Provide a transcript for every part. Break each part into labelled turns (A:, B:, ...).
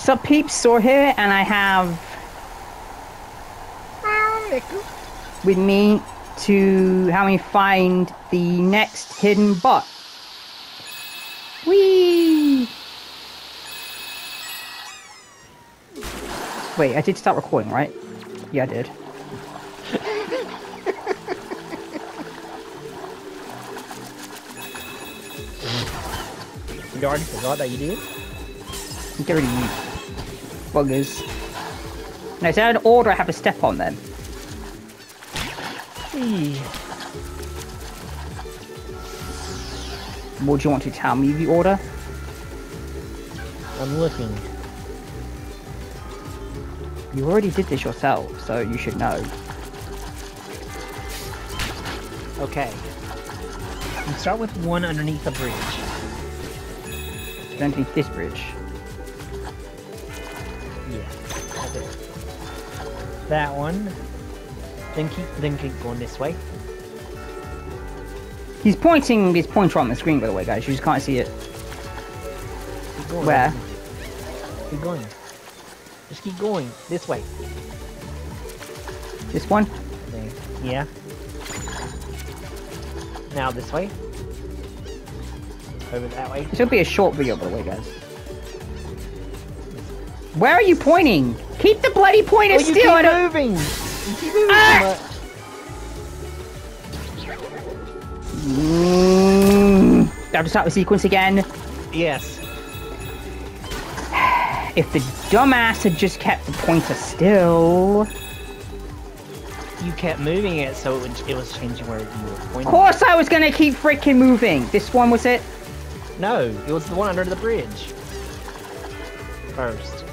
A: Sup peeps, Sor here, and I have with me to help me find the next hidden bot. Whee! Wait, I did start recording, right? Yeah, I did.
B: You already forgot that you did?
A: Get rid of you buggers. No, is there an order I have to step on then? Would you want to tell me the order?
B: I'm looking.
A: You already did this yourself, so you should know.
B: Okay. Start with one underneath the bridge.
A: Underneath this bridge.
B: Yeah. That's. That one. Then keep then keep going this way.
A: He's pointing his pointer on the screen, by the way, guys. You just can't see it.
B: Keep going.
A: Where?
B: Keep going. Just keep going. This way.
A: This one?
B: There. Yeah. Now this way. Over that way.
A: This will be a short video, by the way, guys. Where are you pointing? Keep the bloody pointer
B: Oh, you
A: still.
B: Keep moving. You keep moving
A: Ah! Mm. I have to start the sequence again?
B: Yes.
A: If the dumbass had just kept the pointer still.
B: You kept moving it, so it, would, it was changing where you were pointing.
A: Of course I was gonna keep freaking moving. This one was it?
B: No, it was the one under the bridge. First.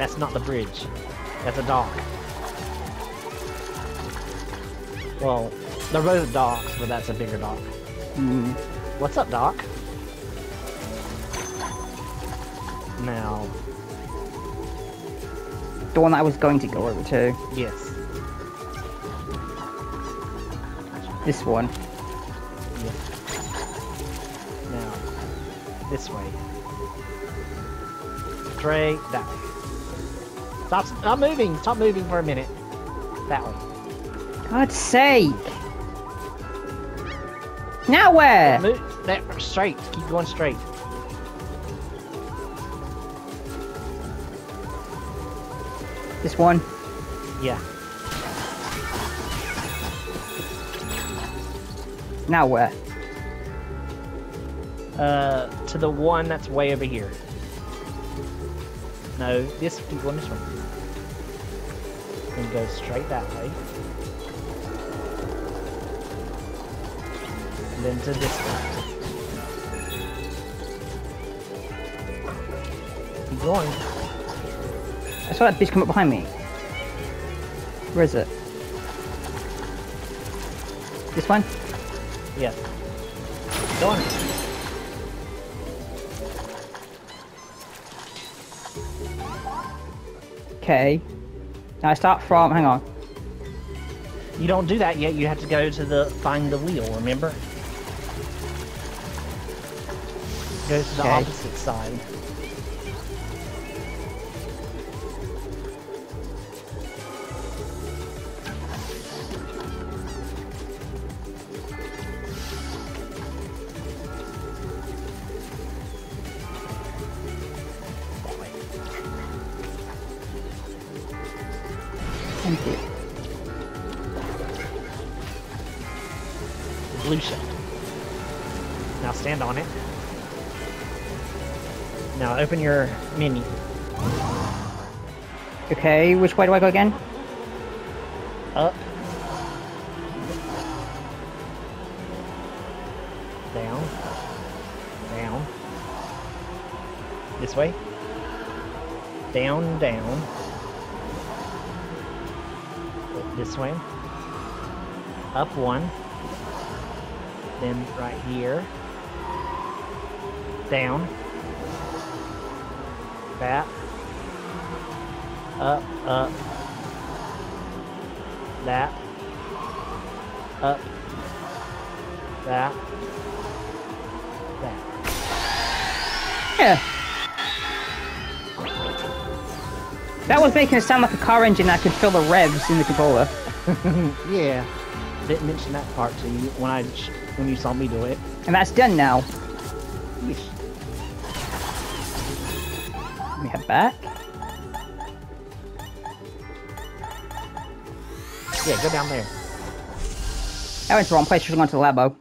B: That's not the bridge. That's a dock. Well, they're both docks, but that's a bigger dock.
A: Mm.
B: What's up, Doc? Now,
A: The one that I was going to go over to.
B: yes.
A: This one.
B: Yes. Now, this way. Straight that way. Stop, stop moving! Stop moving for a minute. That way.
A: God's sake. Now where?
B: Move, that, straight. Keep going straight.
A: This one.
B: Yeah.
A: Now where?
B: Uh, to the one that's way over here. No, this, going this way. And go straight that way. And then to this way. Keep going.
A: I saw that bitch come up behind me. Where is it? This one?
B: Yeah. Go on.
A: Okay. Now I start from. Hang on.
B: You don't do that yet. You have to go to the find the wheel. Remember? Go to the
A: Okay.
B: opposite side.
A: Empty.
B: Blue shell. Now stand on it. Now open your menu.
A: Okay, which way do I go again?
B: Up. Down. Down. This way. Down, down. This way. Up one. Then right here. Down. That. Up, up. That. Up. That. That.
A: Yeah. That was making it sound like a car engine that could feel the revs in the controller.
B: Yeah. I Didn't mention that part to you when I when you saw me do it.
A: And that's done now. Let me head back.
B: Yeah, go down there.
A: I went to the wrong place, should have gone to the labo.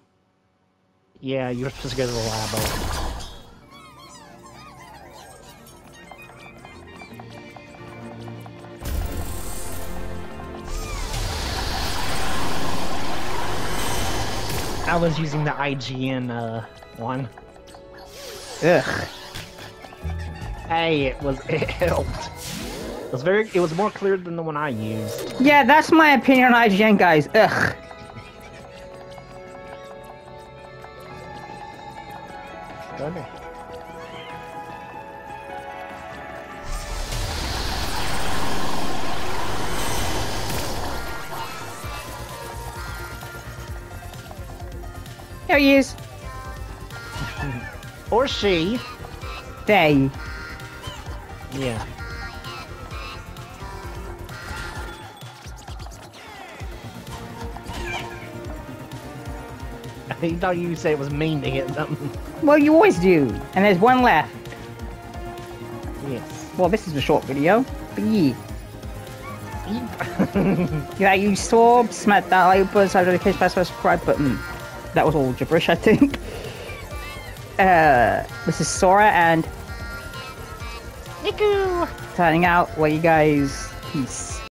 B: Yeah, you're supposed to go to the labo. I was using the IGN uh, one.
A: Ugh.
B: Hey, it was it helped. It was very. It was more clear than the one I used.
A: Yeah, that's my opinion on IGN, guys. Ugh. There he is.
B: Or she.
A: They.
B: Yeah. I thought you said it was mean to hit them.
A: Well, you always do. And there's one left.
B: yes.
A: Well, this is a short video. But yeah. Yeah, you saw, smack that like button, side notification, press the subscribe button. That was all gibberish, I think. Uh, this is Sora and
B: Niku!
A: signing out. Well, you guys, peace.